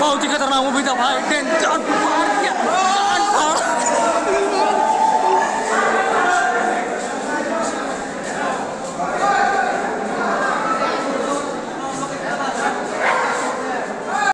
बहुत ही खतरनाक मूवी था भाई।